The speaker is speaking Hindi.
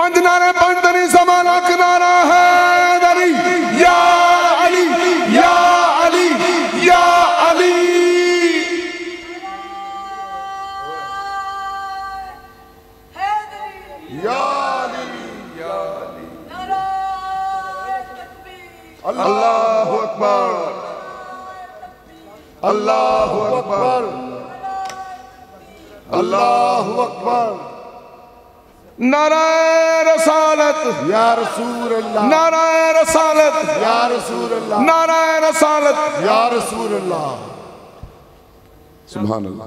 पंज नारे पंज तनी समा लख नारा है अली या अली या अली या अली। या अली या अली। अल्लाह अकबर। अल्लाह अकबर। अल्लाह अकबर। नारायण रसालत। या रसूल नारायण सालत यार रसूल नारायण सालत यार रसूल सुभान अल्लाह